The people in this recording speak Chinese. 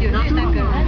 有那个。